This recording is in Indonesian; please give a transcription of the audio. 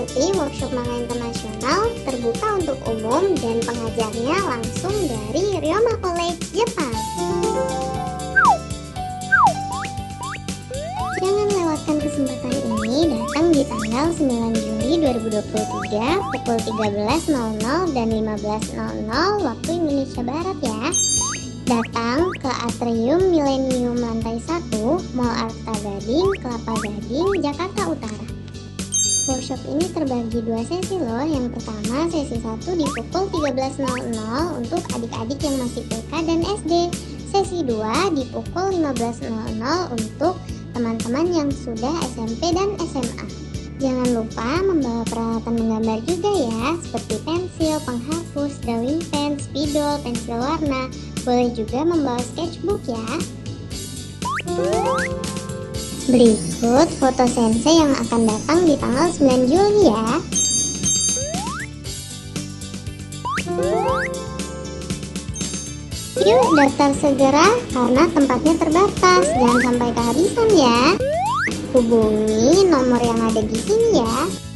mengikuti workshop manga internasional terbuka untuk umum dan pengajarnya langsung dari Ryoma College, Jepang. Jangan lewatkan kesempatan ini datang di tanggal 9 Juli 2023 pukul 13.00 dan 15.00 waktu Indonesia Barat ya. Datang ke Atrium Millennium Lantai 1, Mall Arta Gading, Kelapa Gading, Jakarta Utara. Workshop ini terbagi dua sesi loh. Yang pertama sesi 1 di pukul 13.00 untuk adik-adik yang masih TK dan SD. Sesi 2 di pukul 15.00 untuk teman-teman yang sudah SMP dan SMA. Jangan lupa membawa peralatan menggambar juga ya, seperti pensil, penghapus, drawing pen, spidol, pensil warna, boleh juga membawa sketchbook ya. Berikut foto sensei yang akan datang di tanggal 9 Juli ya. Yuk daftar segera karena tempatnya terbatas. Jangan sampai kehabisan ya. Hubungi nomor yang ada di sini ya.